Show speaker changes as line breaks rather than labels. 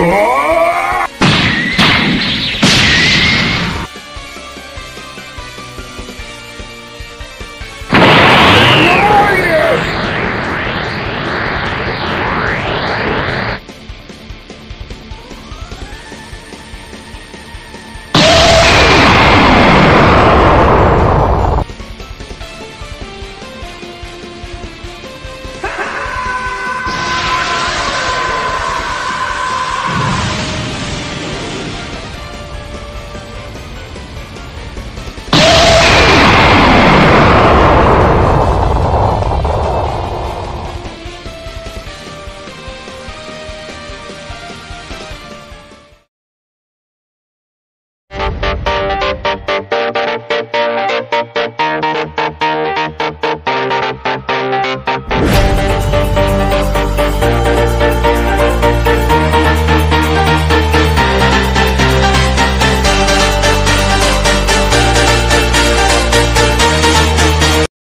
Oh!